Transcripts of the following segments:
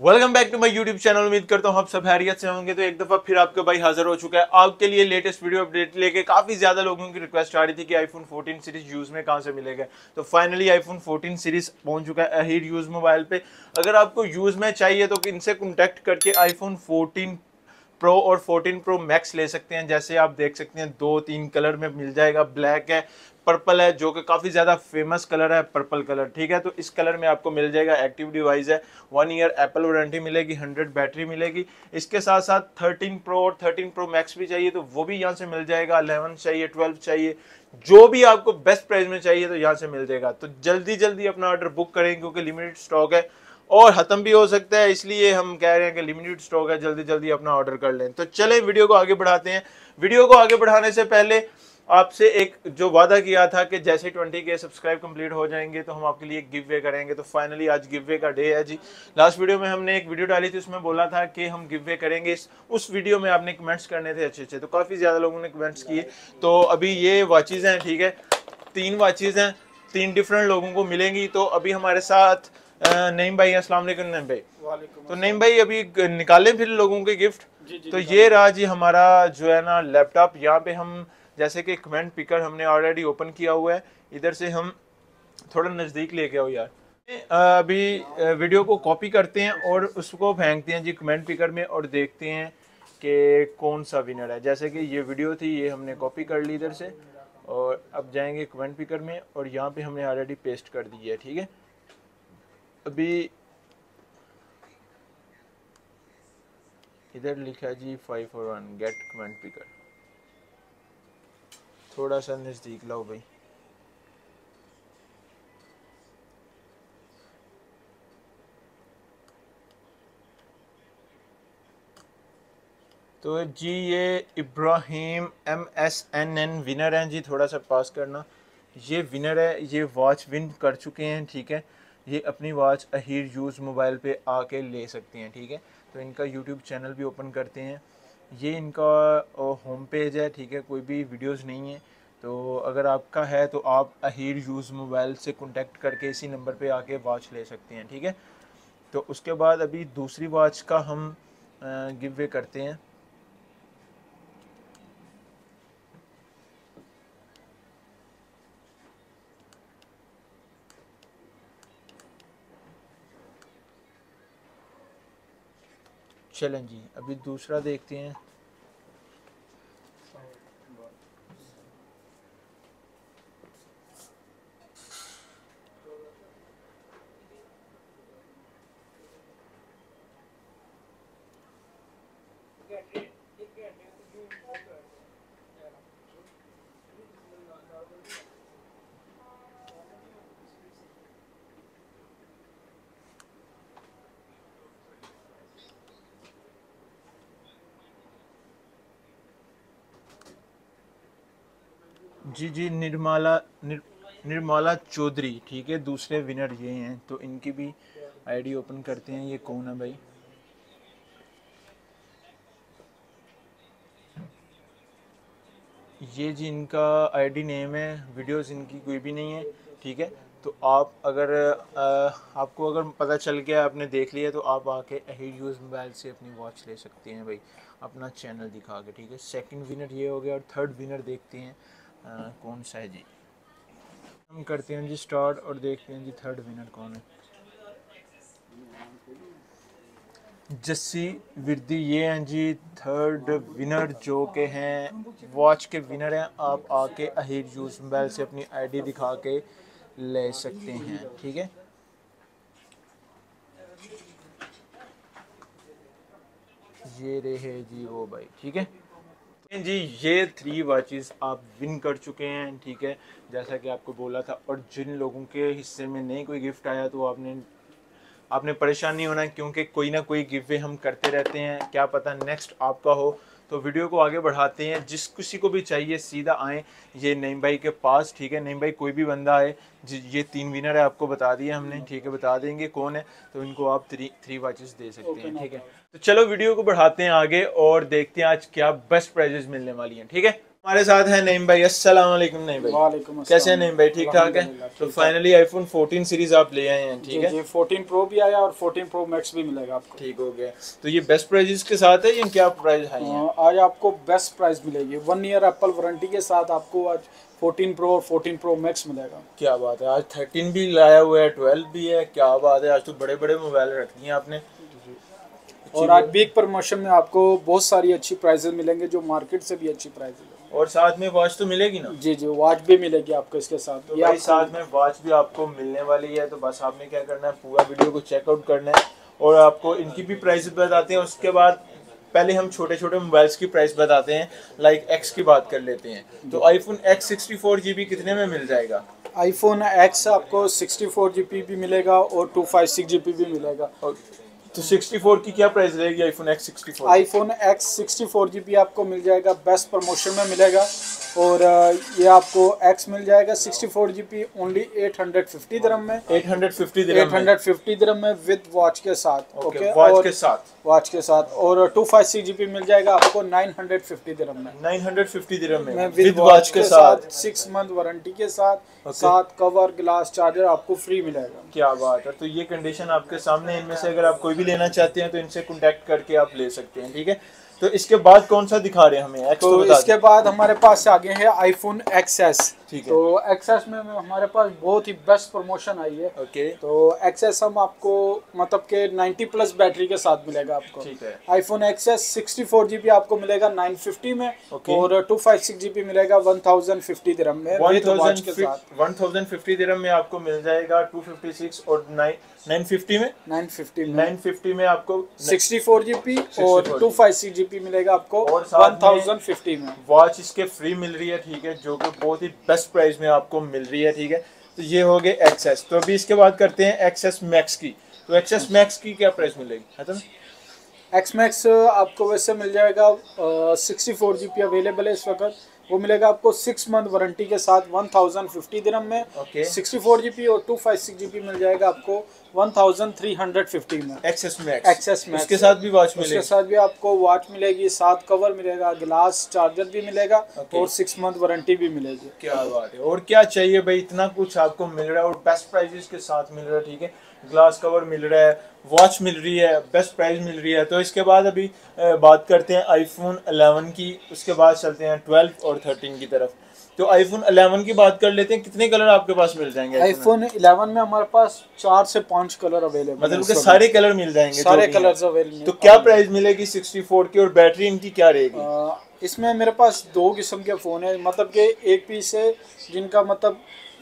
Welcome back to my YouTube channel उम्मीद करता हूँ आप सब हैरियत से होंगे। तो एक दफ़ा फिर आपका भाई हाजिर हो चुका है। आपके लिए लेटेस्ट वीडियो अपडेट लेके काफ़ी ज़्यादा लोगों की रिक्वेस्ट आ रही थी कि आईफोन 14 सीरीज़ यूज़ में कहाँ से मिलेगा। तो फाइनली आईफोन 14 सीरीज़ पहुँच चुका है अहीर यूज़ मोबाइल पे। अगर आपको यूज़ में चाहिए तो इनसे कॉन्टेक्ट करके आईफोन फोर्टीन प्रो और 14 प्रो मैक्स ले सकते हैं। जैसे आप देख सकते हैं, दो तीन कलर में मिल जाएगा। ब्लैक है पर्पल है, जो कि काफ़ी ज़्यादा फ़ेमस कलर है पर्पल कलर ठीक है? तो इस कलर में आपको मिल जाएगा एक्टिव डिवाइस है। वन ईयर एप्पल वारंटी मिलेगी हंड्रेड बैटरी मिलेगी। इसके साथ साथ थर्टीन प्रो और थर्टीन प्रो मैक्स भी चाहिए तो वो भी यहाँ से मिल जाएगा। अलेवन चाहिए ट्वेल्व चाहिए। जो भी आपको बेस्ट प्राइस में चाहिए तो यहाँ से मिल जाएगा। तो जल्दी जल्दी अपना ऑर्डर बुक करें, क्योंकि लिमिटेड स्टॉक है। और ख़त्म भी हो सकता है, इसलिए हम कह रहे हैं कि लिमिटेड स्टॉक है, जल्दी जल्दी अपना ऑर्डर कर लें। तो चलें वीडियो को आगे बढ़ाते हैं। वीडियो को आगे बढ़ाने से पहले आपसे एक जो वादा किया था कि जैसे ट्वेंटी के सब्सक्राइब कंप्लीट हो जाएँगे तो हम आपके लिए गिव वे करेंगे। तो फाइनली आज गिव वे का डे है जी। लास्ट वीडियो में हमने एक वीडियो डाली थी उसमें बोला था कि हम गिव वे करेंगे उस वीडियो में आपने कमेंट्स करने थे अच्छे अच्छे तो काफ़ी ज़्यादा लोगों ने कमेंट्स किए। तो अभी ये वाचीज़ हैं ठीक है? तीन वाचीज़ हैं तीन डिफरेंट लोगों को मिलेंगी। तो अभी हमारे साथ नईम भाई अस्सलाम वालेकुम नईम भाई। तो नईम भाई अभी निकालें फिर लोगों के गिफ्ट जी, जी, तो ये रहा जी हमारा जो है ना लैपटॉप यहाँ पे हम जैसे कि कमेंट पिकर हमने ऑलरेडी ओपन किया हुआ है, इधर से हम थोड़ा नज़दीक लेके आओ यार। अभी वीडियो को कॉपी करते हैं और उसको फेंकते हैं जी कमेंट पिकर में और देखते हैं कि कौन सा विनर है। जैसे कि ये वीडियो थी, ये हमने कॉपी कर ली इधर से और अब जाएँगे कमेंट पिकर में और यहाँ पे हमने ऑलरेडी पेस्ट कर दी है, ठीक है? अभी इधर लिखा जी five four one get comment picker थोड़ा सा नज़दीक लाओ भाई। तो जी, ये Ibrahim M S N N winner हैं जी, थोड़ा सा पास करना। ये विनर है, ये वॉच विन कर चुके हैं, ठीक है? ये अपनी वॉच अहीर यूज़ मोबाइल पे आके ले सकते हैं, ठीक है? तो इनका यूट्यूब चैनल भी ओपन करते हैं। ये इनका होम पेज है, ठीक है, कोई भी वीडियोस नहीं है। तो अगर आपका है तो आप अहिर यूज़ मोबाइल से कॉन्टेक्ट करके इसी नंबर पे आके वॉच ले सकते हैं, ठीक है? तो उसके बाद अभी दूसरी वॉच का हम गिव वे करते हैं। चलें जी। अभी दूसरा देखते हैं। जी जी निर्मला निर, निर्मला चौधरी ठीक है दूसरे विनर ये हैं तो इनकी भी आईडी ओपन करते हैं ये कौन है भाई? ये जी इनका आईडी नेम है वीडियोस इनकी कोई भी नहीं है ठीक है तो आप अगर आ, आपको अगर पता चल गया आपने देख लिया तो आप आके अही यूज़ मोबाइल से अपनी वॉच ले सकते हैं भाई अपना चैनल दिखा के ठीक है। सेकंड विनर ये हो गया और थर्ड विनर देखते हैं। कौन सा है जी? हम करते हैं जी स्टार्ट और देखते हैं जी थर्ड विनर कौन है। जस्सी, विरदी, ये हैं जी थर्ड विनर जो के हैं वॉच के विनर हैं। आप आके अहीर यूज़ मोबाइल से अपनी आईडी दिखा के ले सकते हैं, ठीक है? ये रहे जी वो भाई, ठीक है? जी, ये थ्री वॉचेस आप विन कर चुके हैं, ठीक है? जैसा कि आपको बोला था, और जिन लोगों के हिस्से में नहीं कोई गिफ्ट आया तो आपने आपने परेशान नहीं होना, क्योंकि कोई ना कोई गिफ्ट हम करते रहते हैं। क्या पता नेक्स्ट आपका हो तो वीडियो को आगे बढ़ाते हैं। जिस किसी को भी चाहिए सीधा आएँ। ये नईम भाई के पास ठीक है? नईम भाई कोई भी बंदा आए ये तीन विनर है आपको बता दिया हमने ठीक है? बता देंगे कौन है तो इनको आप थ्री थ्री वॉचेस दे सकते हैं ठीक है? तो चलो वीडियो को बढ़ाते हैं आगे और देखते हैं आज क्या बेस्ट प्राइजेस मिलने वाली हैं ठीक है? हमारे साथ है नईम भाई। अस्सलाम वालेकुम नईम भाई। वालेकुम कैसे हैं नईम भाई? ठीक ठाक है? तो फाइनली आईफोन 14 सीरीज़ आप ले आए हैं ठीक है? जी 14 प्रो भी आया और 14 प्रो मैक्स भी मिलेगा आपको। ठीक हो गया। तो ये बेस्ट प्राइजेस के साथ है या क्या प्राइस है? आज आपको बेस्ट प्राइस मिलेगी। वन ईयर एप्पल वारंटी के साथ आपको आज 14 प्रो और 14 प्रो मैक्स मिलेगा। क्या बात है आज 13 भी लाया हुआ है 12 भी है क्या बात है आज तो बड़े बड़े मोबाइल रख दिए आपने। और आज बिग प्रमोशन में आपको बहुत सारी अच्छी प्राइजेस मिलेंगे जो मार्केट से भी अच्छी प्राइस है। और साथ में वॉच तो मिलेगी ना? जी जी वॉच भी मिलेगी आपको इसके साथ। तो भाई साथ में वॉच भी आपको मिलने वाली है तो बस आपने क्या करना है पूरा वीडियो को चेकआउट करना है और आपको इनकी भी प्राइस बताते हैं उसके बाद पहले हम छोटे छोटे मोबाइल्स की प्राइस बताते हैं लाइक एक्स की बात कर लेते हैं। तो iPhone X sixty four G B कितने में मिल जाएगा? आईफोन एक्स आपको 64 जीबी भी मिलेगा और 256 जीबी भी मिलेगा। तो 64 की क्या प्राइस रहेगी iPhone X sixty four iPhone X sixty four G आपको मिल जाएगा बेस्ट प्रमोशन में मिलेगा। और ये आपको एक्स मिल जाएगा sixty four G B only eight hundred fifty दरम में eight hundred fifty eight hundred fifty दरम में विद वॉच के साथ ओके ओके वॉच के साथ। वॉच के साथ। और टू फाइव सिक्स जी मिल जाएगा आपको नाइन हंड्रेड फिफ्टी दरम में। 950 दिरहम में। में विद वॉच के साथ। सिक्स मंथ वारंटी के साथ Okay. साथ कवर ग्लास चार्जर आपको फ्री मिलेगा। क्या बात है। तो ये कंडीशन आपके सामने इनमें से अगर आप कोई भी लेना चाहते हैं तो इनसे कॉन्टेक्ट करके आप ले सकते हैं ठीक है? तो इसके बाद कौन सा दिखा रहे हैं हमें? तो तो इसके बाद हमारे पास आगे है आईफोन एक्सएस ठीक है। तो एक्सएस में हमारे पास बहुत ही बेस्ट प्रमोशन आई है। ओके तो एक्सेस हम आपको मतलब के 90 प्लस बैटरी के साथ मिलेगा आपको। ठीक है। आईफोन एक्सएस 64 जीबी आपको मिलेगा 950 में Okay. और 256 जीबी मिलेगा 1050 दिरहम में with watch के साथ। 1050 दिरहम में आपको मिल जाएगा 256 और 9 950 में? 950 में। 950 में आपको 64 जीबी और 64 256 जीबी मिलेगा आपको और साथ में- 1050 में। वॉच इसके फ्री मिल रही है ठीक है जो कि बहुत ही बेस्ट प्राइस में आपको मिल रही है ठीक है? तो ये हो गए एक्सेस तो अभी इसके बाद करते हैं एक्सेस मैक्स की। तो एक्सेस मैक्स की क्या प्राइस मिलेगी? है एक्स मैक्स आपको वैसे मिल जाएगा sixty four G B available है इस वक्त। वो मिलेगा आपको सिक्स मंथ वारंटी के साथ वन थाउज़ेंड फिफ्टी दिनम में। सिक्सटी फोर जी पी और two five six G B मिल जाएगा आपको। One thousand three hundred fifty में। एक्सेस मैक्स एक्सेस मैक्स उसके साथ भी वॉच उसके साथ भी आपको वॉच मिलेगी साथ कवर मिलेगा ग्लास चार्जर भी मिलेगा Okay. और सिक्स मंथ वारंटी भी मिलेगी। क्या बात है। और क्या चाहिए भाई? इतना कुछ आपको मिल रहा है और बेस्ट प्राइजेस के साथ मिल रहा है ठीक है? ग्लास कवर मिल रहा है वॉच मिल रही है बेस्ट प्राइस मिल रही है। तो इसके बाद अभी बात करते हैं आईफोन 11 की। उसके बाद चलते हैं 12 और 13 की तरफ़। तो आईफोन 11 की बात कर लेते हैं कितने कलर आपके पास मिल जाएँगे आईफोन 11 में हमारे पास चार से पाँच कलर अवेलेबल मतलब के सारे कलर मिल जाएँगे सारे कलर कलर्स अवेलेबल तो क्या प्राइस मिलेगी 64 की और बैटरी इनकी क्या रहेगी? इसमें मेरे पास दो किस्म के फ़ोन है मतलब के एक पीस है जिनका मतलब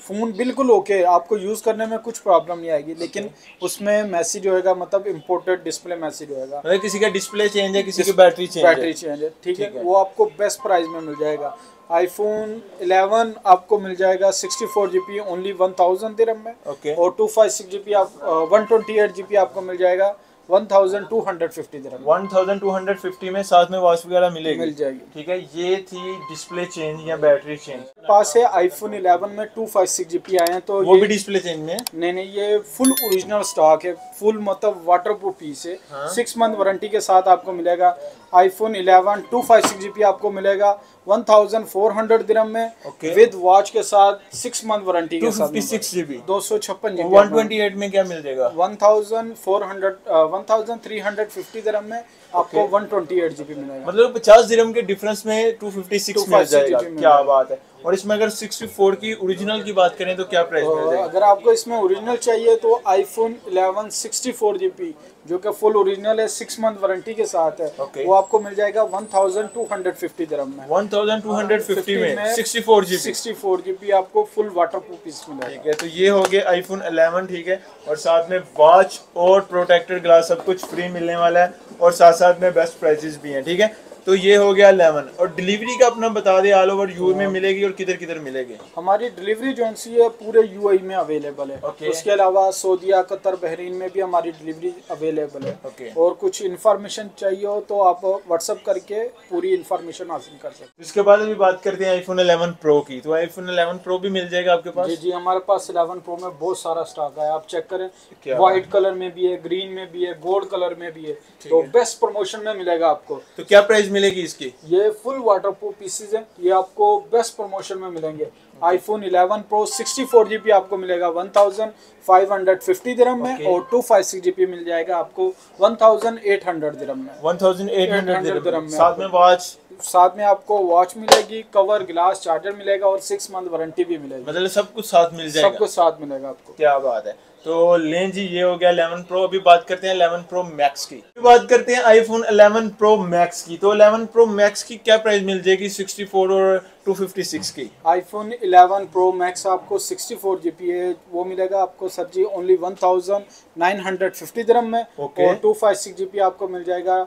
फ़ोन बिल्कुल ओके आपको यूज़ करने में कुछ प्रॉब्लम नहीं आएगी लेकिन उसमें मैसेज होएगा मतलब इम्पोर्टेड डिस्प्ले मैसेज होएगा। मतलब किसी का डिस्प्ले चेंज है किसी की बैटरी चेंज बैटरी है। चेंज है ठीक है? वो आपको बेस्ट प्राइस में मिल जाएगा। आईफोन 11 आपको मिल जाएगा 64 four G B only one thousand दिरम में। ओके और two five six G B आप one twenty eight G B आपको मिल जाएगा। One thousand two hundred fifty दिरम 1250 में साथ में वॉच वगैरह मिलेगी। मिल जाएगी। ठीक है ये थी डिस्प्ले चेंज या बैटरी चेंज पास है आईफोन 11 में two five six G B आए हैं तो वो भी डिस्प्ले चेंज में है? नहीं नहीं ये फुल ओरिजिनल स्टॉक है फुल मतलब वाटर प्रूफ पीस है। सिक्स मंथ वारंटी के साथ आपको मिलेगा। IPhone 11 two five six G आपको मिलेगा। One thousand four hundred dirham में Okay. विद वॉच के साथ सिक्स मंथ वारंटी के साथ सिक्स जीबी दो सौ छप्पन जीबी वन ट्वेंटी एट में क्या मिल जाएगा? One thousand four hundred one thousand three hundred fifty दिरम में आपको वन ट्वेंटी एट जीबी मिलेगा। मतलब 50 दिरहम के डिफरेंस में 256 मिल 256 जाएगा। क्या बात है। और इसमें अगर 64 की ओरिजिनल की बात करें तो क्या प्राइस मिल जाएगा? अगर आपको इसमें ओरिजिनल चाहिए तो आईफोन 11 64 जीबी जो कि फुल ओरिजिनल है सिक्स मंथ वारंटी के साथ है Okay. वो आपको मिल जाएगा 1250 दिरहम में। 1250 में 64 जीबी 64 जीबी आपको फुल वाटर प्रूफ पीस मिलेगा ठीक है तो ये हो गया आईफोन 11 ठीक है और साथ में वॉच और प्रोटेक्टेड ग्लास सब कुछ फ्री मिलने वाला है और साथ साथ में बेस्ट प्राइजेस भी हैं ठीक है। तो ये हो गया 11 और डिलीवरी का अपना बता दे ऑल ओवर यू में मिलेगी और किधर किधर मिलेगी? हमारी डिलीवरी जो है पूरे यूएई में अवेलेबल है। Okay. उसके अलावा सऊदिया कतर बहरीन में भी हमारी डिलीवरी अवेलेबल है। Okay. और कुछ इन्फॉर्मेशन चाहिए हो तो आप व्हाट्सअप करके पूरी इन्फॉर्मेशन हासिल कर सकते हैं। इसके बाद अभी बात करते हैं आईफोन 11 प्रो की। तो आईफोन 11 प्रो भी मिल जाएगा आपके पास? जी जी हमारे पास 11 प्रो में बहुत सारा स्टॉक है। आप चेक करें व्हाइट कलर में भी है ग्रीन में भी है गोल्ड कलर में भी है। तो बेस्ट प्रमोशन में मिलेगा आपको। तो क्या प्राइस मिलेगी इसकी? ये फुल वाटर प्रूफ पीसीज हैं। ये आपको बेस्ट प्रमोशन में मिलेंगे। आईफोन 11 प्रो 64 जीबी आपको मिलेगा। 1550 दिरम में Okay. और 256 जीबी मिल जाएगा आपको 1800 दिरम में। 1800 हंड्रेड दिरम में। साथ में वॉच साथ में आपको वॉच मिलेगी कवर ग्लास चार्जर मिलेगा और सिक्स मंथ वारंटी भी मिलेगी। मतलब सब कुछ साथ मिल जाएगा। सब कुछ साथ मिलेगा आपको। क्या बात है। तो लें जी ये हो गया 11 प्रो अभी बात करते हैं 11 प्रो मैक्स की। अभी बात करते हैं आईफोन 11 प्रो मैक्स की। तो 11 प्रो मैक्स की क्या प्राइस मिल जाएगी? 64 और 256 की। आईफोन 11 प्रो मैक्स आपको 64 जीबी है वो मिलेगा आपको सर जी ओनली 1950 दिरहम में। Okay. और 256 जीबी आपको मिल जाएगा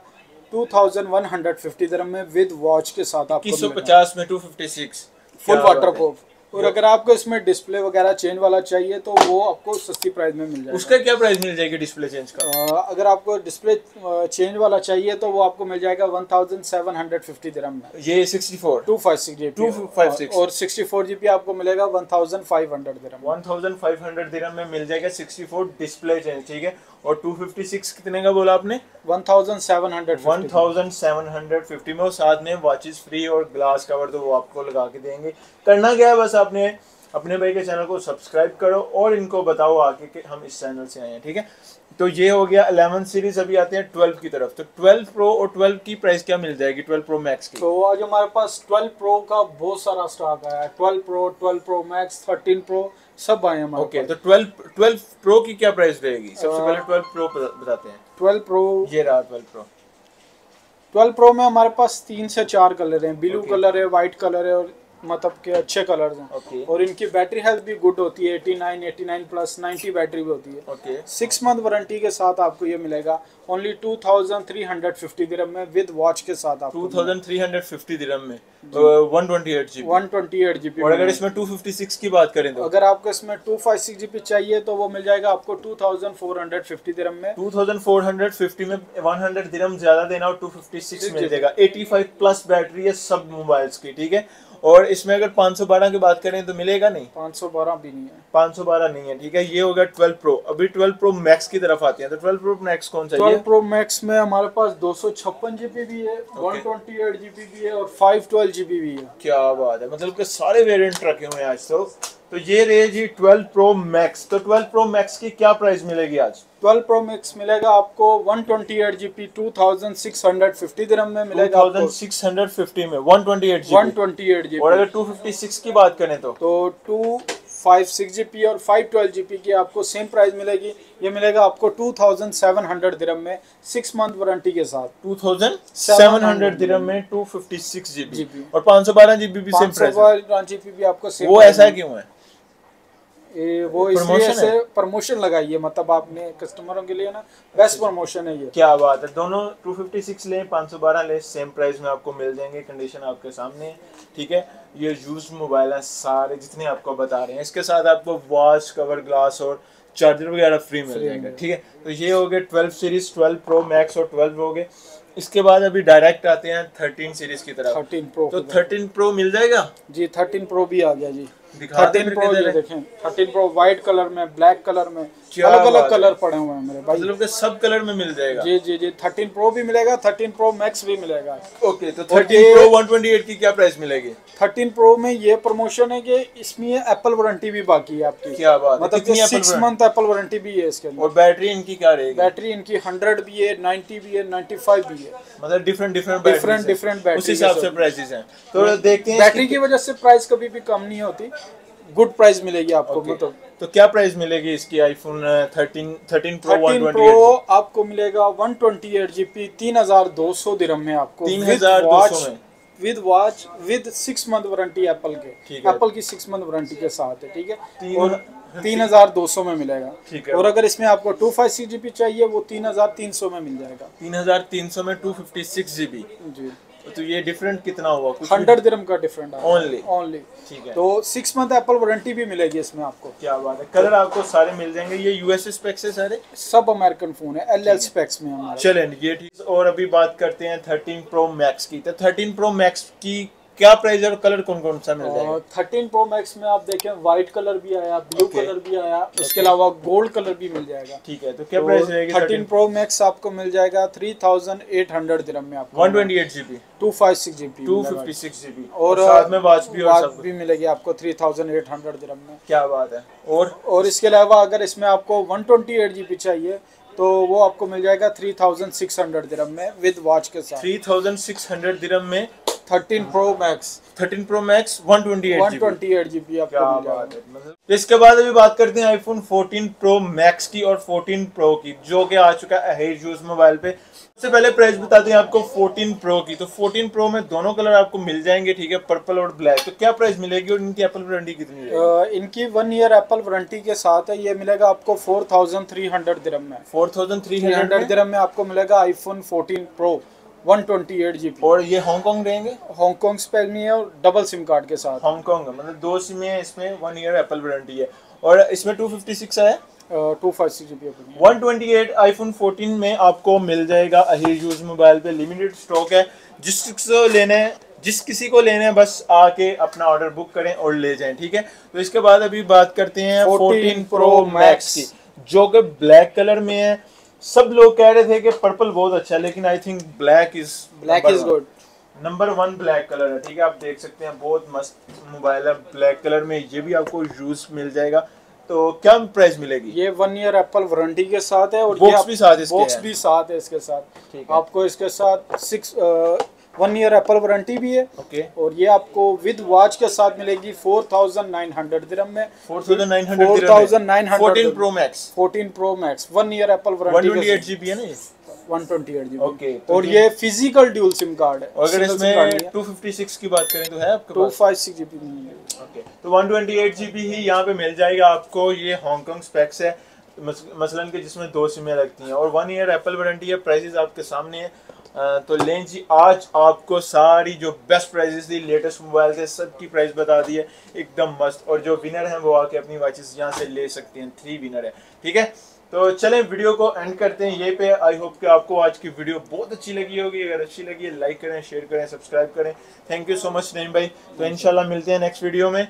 2150 दरम में विद वॉच के साथ आपको मिलेगा 2150 में 256 फुल वाटर प्रूफ और अगर आपको इसमें डिस्प्ले वगैरह चेंज वाला चाहिए तो वो आपको सस्ती प्राइस में मिल जाएगा। उसका क्या प्राइस मिल जाएगी डिस्प्ले चेंज का? अ, अगर आपको डिस्प्ले चेंज वाला चाहिए तो वो आपको मिल जाएगा 1750 दिरहम में। ये 64 256 जीबी 256 और 64 जीबी आपको मिलेगा 1500 दिरहम 1500 दिरहम में मिल जाएगा 64 डिस्प्ले चेंज ठीक है? और 256 कितने का बोला आपने? 1750 1750 में और साथ में वॉचेस फ्री और ग्लास कवर तो वो आपको लगा के देंगे। करना क्या है बस आपने अपने भाई के चैनल को सब्सक्राइब करो और इनको बताओ आके कि हम इस चैनल से आए हैं ठीक है? तो ये हो गया 11 सीरीज़ अभी आते हैं 12 की तरफ़। तो 12 प्रो और 12 की प्राइस क्या मिल जाएगी? 12 प्रो मैक्स की। तो आज हमारे पास 12 प्रो का बहुत सारा स्टॉक आया है। 12 प्रो 12 प्रो मैक्स 13 प्रो सब आए हमारे ओके तो 12 12 प्रो की क्या प्राइस रहेगी? सबसे पहले 12 प्रो बताते हैं। 12 प्रो ये रहा 12 प्रो 12 प्रो में हमारे पास तीन से चार कलर हैं। Blue Okay. कलर है व्हाइट कलर है और मतलब के अच्छे कलर हैं। ओके और इनकी बैटरी हेल्थ भी गुड होती है 89 89 प्लस 90 बैटरी भी होती है। ओके सिक्स मंथ वारंटी के साथ आपको ये मिलेगा। ओनली 2350 दिरहम में विद वॉच के साथ आपको 2350 दिरहम में। One twenty eight G one twenty eight GB और अगर इसमें 256 की बात करें तो? अगर आपको इसमें टू फाइव सिक्स जीबी चाहिए तो वो मिल जाएगा आपको two thousand four hundred fifty दिरहम में। 2450 में 100 दिरहम ज़्यादा देना और 256 मिल जाएगा। 85 प्लस बैटरी है सब मोबाइल्स की ठीक है? और इसमें अगर 512 की बात करें तो मिलेगा नहीं? पाँच सौ बारह भी नहीं है। 512 नहीं है ठीक है? ये होगा 12 प्रो। अभी 12 प्रो मैक्स की तरफ़ आती है तो 12 प्रो मैक्स कौन सा ट्वेल्व ये प्रो मैक्स में हमारे पास दो सौ छप्पन जीबी भी है वन ट्वेंटी एट जीबी भी है और फाइव ट्वेल्व जीबी भी है। क्या बात है मतलब के सारे वेरियंट रखे हुए हैं आज तो। तो ये रहे जी 12 प्रो मैक्स। तो 12 प्रो मैक्स की क्या प्राइस मिलेगी आज? 12 प्रो मैक्स मिलेगा आपको one twenty eight GB two thousand six hundred fifty dirham में मिलेगा आपको। 2650 में 128 one GB twenty eight GB और अगर 256 की बात करें तो? तो two five six G P और फाइव ट्वेल्व जी पी की आपको सेम प्राइस मिलेगी। ये मिलेगा आपको two thousand seven hundred dirham में सिक्स मंथ वारंटी के साथ। 2700 दिरहम में 256 जीबी जीबी। और 512 जीबी भी सेम पाँच सौ प्राइस जी पी भी आपको सेम वो ऐसा क्यों है? ये वो इसलिए प्रमोशन लगाई है मतलब आपने कस्टमरों के लिए ना बेस्ट प्रमोशन है ये। क्या बात है दोनों 256 लें 512 लें सेम प्राइस में आपको मिल जाएँगे कंडीशन आपके सामने है ठीक है? ये यूज़ मोबाइल है सारे जितने आपको बता रहे हैं। इसके साथ आपको वॉच कवर ग्लास और चार्जर वगैरह फ्री मिल जाएगा ठीक है? तो ये हो गए 12 सीरीज़ 12 प्रो मैक्स और 12 हो गए। इसके बाद अभी डायरेक्ट आते हैं 13 सीरीज़ की तरफ़। थर्टीन प्रो तो 13 प्रो मिल जाएगा? जी थर्टीन प्रो भी आ गया जी। थर्टीन प्रो ये देखें थर्टीन प्रो व्हाइट कलर में ब्लैक कलर में अलग अलग कलर पड़े हुए हैं मेरे भाई। मतलब सब कलर में मिल जाएगा। जी जी जी थर्टीन प्रो भी मिलेगा थर्टीन प्रो मैक्स भी मिलेगा। ओके तो और 13 ये- प्रो 128 की क्या प्राइस मिलेगी? थर्टीन प्रो में ये प्रमोशन है कि इसमें एप्पल वारंटी भी बाकी है आपकी। क्या बात मतलब सिक्स मंथ एप्पल वारंटी भी है इसके अंदर। और बैटरी इनकी क्या रहेगी? बैटरी इनकी हंड्रेड भी है नाइन्टी भी है नाइन्टी फाइव भी है। मतलब डिफरेंट डिफरेंट different battery उस हिसाब से। प्राइसेस हैं। तो देखते हैं बैटरी की वजह से प्राइस कभी भी कम नहीं होती। गुड प्राइस मिलेगी आपको Okay. मतलब। तो क्या प्राइस मिलेगी इसकी आईफोन 13 13 प्रो थर्टीन 128 प्रो आपको मिलेगा one twenty eight G B तीन हज़ार दो सौ दिरम में आपको। 3200 में। With watch with six month warranty Apple के। एप्पल की सिक्स मंथ वारंटी के साथ है ठीक है? तीन- और तीन हज़ार दो सौ में मिलेगा। ठीक है। और अगर इसमें आपको टू फाइव सिक्स जीबी चाहिए वो तीन हज़ार तीन सौ में मिल जाएगा। 3300 में 256 जीबी जी। तो ये डिफरेंट कितना हुआ कुछ हंड्रेड दिरम का डिफरेंट ओनली ओनली ठीक है। तो सिक्स मंथ एप्पल वारंटी भी मिलेगी इसमें आपको। क्या बात है। कलर आपको सारे मिल जाएँगे। ये यूएस स्पेक्स है सारे? सब अमेरिकन फ़ोन है। एल एल स्पेक्स में हमारे। चलें ये ठीक। और अभी बात करते हैं 13 प्रो मैक्स की। तो 13 प्रो मैक्स की क्या प्राइस और कलर कौन कौन सा मिल जाएगा? थर्टीन प्रो मैक्स में आप देखें व्हाइट कलर भी आया ब्लू Okay. कलर भी आया okay. उसके अलावा गोल्ड कलर भी मिल जाएगा। ठीक है तो क्या प्राइस रहेगी थर्टीन प्रो मैक्स आपको मिल जाएगा थ्री थाउज़ेंड एट हंड्रेड दिरम में आपको। One twenty eight GB two five six GB two fifty six GB और साथ में वॉच भी सब भी मिलेगी आपको three thousand eight hundred dirham में। क्या बात है। और? और इसके अलावा अगर इसमें आपको वन ट्वेंटी एट जीबी चाहिए तो वो आपको मिल जाएगा three thousand six hundred dirham में विद वॉच के साथ। थ्री थाउज़ेंड सिक्स हंड्रेड दिरम में thirteen pro max thirteen pro max one twenty eight one twenty eight GB क्या आपको मिल बात जाएगा है मतलब इसके बाद अभी बात करते हैं आईफोन 14 प्रो मैक्स की और 14 प्रो की जो कि आ चुका है हेज यूज़ मोबाइल पे। सबसे पहले प्राइस बताते हैं आपको 14 प्रो की। तो 14 प्रो में दोनों कलर आपको मिल जाएँगे ठीक है? पर्पल और ब्लैक तो क्या प्राइस मिलेगी और इनकी एप्पल वारंटी कितनी रहेगी? इनकी वन ईयर एप्पल वारंटी के साथ है ये मिलेगा आपको फोर थाउज़ेंड थ्री हंड्रेड दिरम में। Four thousand three hundred hundred दिरम में? आपको मिलेगा iPhone fourteen pro one twenty eight GB और ये हांगकांग रहेंगे हांगकॉन्ग स्पेक नहीं है और डबल सिम कार्ड के साथ। हांगकांग मतलब दो सिम है इसमें वन ईयर एप्पल वारंटी है। और इसमें 256 है? Two five six GB 128 iPhone 14 में आपको मिल जाएगा अहीर यूज़ मोबाइल पे। लिमिटेड स्टॉक है। जिसको लेने जिस किसी को लेने हैं बस आके अपना ऑर्डर बुक करें और ले जाएँ ठीक है? तो इसके बाद अभी बात करते हैं 14 14 प्रो मैक्स की जो कि ब्लैक कलर में है। सब लोग कह रहे थे कि पर्पल बहुत अच्छा है लेकिन I think black is black is good number one black colour है ठीक है? आप देख सकते हैं बहुत मस्त मोबाइल है ब्लैक कलर में ये भी आपको यूज़ मिल जाएगा। तो क्या प्राइस मिलेगी? ये वन ईयर एप्पल वारंटी के साथ है और बॉक्स भी साथ इसके बॉक्स है। भी साथ है इसके साथ। ठीक है। आपको इसके साथ six one year Apple warranty भी है। Okay okay. और ये आपको विद वॉच के साथ मिलेगी four thousand nine hundred dirham में। 4900 4900 14 pro max fourteen pro max one year Apple warranty 128 GB है ना एट Okay, जीबी तो और ये- फ़िज़िकल ड्यूल सिम कार्ड है। अगर इसमें नहीं है। 256 की बात करें तो है आपके पास? जीबी नहीं है। ओके तो 128 जीबी ही यहाँ पे मिल जाएगा आपको। ये हांगकांग स्पेक्स है। मसलन के जिसमें दो सिमें लगती हैं। और वन ईयर एप्पल वारंटी है। प्राइसेस आपके सामने है। तो लें जी आज आपको सारी जो बेस्ट प्राइजेस थी लेटेस्ट मोबाइल थे सबकी प्राइस बता दी है। एकदम मस्त। और जो विनर हैं वो आके अपनी वॉचेस यहाँ से ले सकते हैं। थ्री विनर है। ठीक है? तो चलें वीडियो को एंड करते हैं ये पे। आई होप कि आपको आज की वीडियो बहुत अच्छी लगी होगी। अगर अच्छी लगी है लाइक करें शेयर करें सब्सक्राइब करें। Thank you so much Naeem भाई। तो इनशाला मिलते हैं नेक्स्ट वीडियो में।